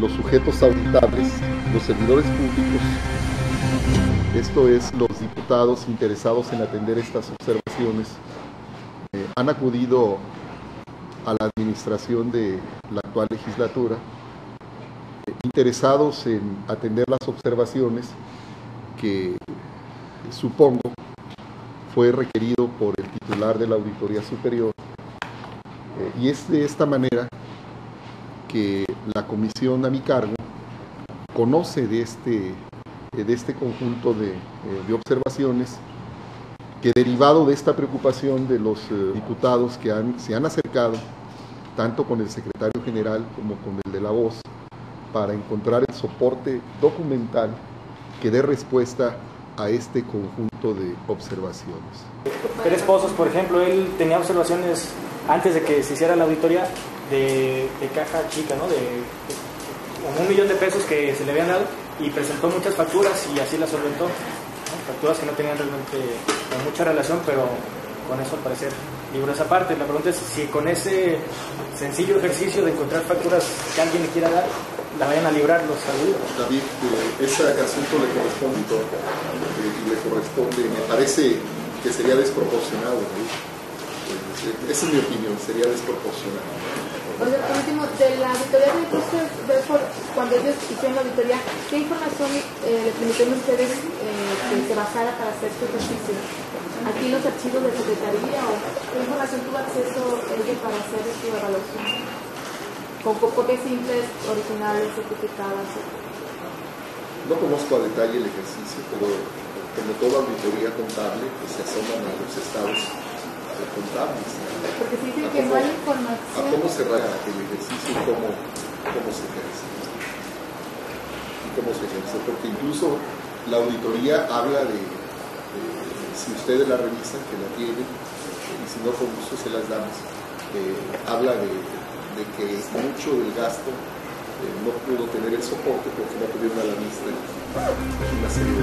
los sujetos auditables, los servidores públicos, esto es, los diputados interesados en atender estas observaciones, eh, han acudido a la administración de la actual legislatura, eh, interesados en atender las observaciones que supongo fue requerido por el titular de la Auditoría Superior. Eh, y es de esta manera que la comisión a mi cargo conoce de este, de este conjunto de, de observaciones que derivado de esta preocupación de los eh, diputados que se han acercado, tanto con el secretario general como con el de la voz, para encontrar el soporte documental que dé respuesta a este conjunto de observaciones. Pérez Pozos, por ejemplo, él tenía observaciones antes de que se hiciera la auditoría de, de caja chica, ¿no? De, de, un millón de pesos que se le habían dado y presentó muchas facturas y así las solventó facturas que no tenían realmente mucha relación, pero con eso al parecer libró esa parte. La pregunta es si con ese sencillo ejercicio de encontrar facturas que alguien le quiera dar, la vayan a librar los saludos. David, eh, ese asunto le corresponde eh, y le corresponde, me parece que sería desproporcionado. Esa es mi opinión, sería desproporcionado. Sea, por último, de la auditoría de impuestos, cuando ellos hicieron la auditoría, ¿qué información eh, le permitieron ustedes eh, que se basara para hacer su ejercicio? ¿Aquí los archivos de secretaría o qué información tuvo acceso ellos para hacer su evaluación? ¿Con copias simples, originales, certificadas? No conozco a detalle el ejercicio, pero como toda auditoría contable, pues se asoman a los estados contables. Porque se dice que no hay información. A cómo se raya el ejercicio y cómo, cómo se ejerce. Y cómo se ejerce. Porque incluso la auditoría habla de, de si ustedes la revisan, que la tienen, y si no, con gusto se las damos. Eh, habla de, de, que mucho del gasto eh, no pudo tener el soporte porque no tuvieron a la vista una serie de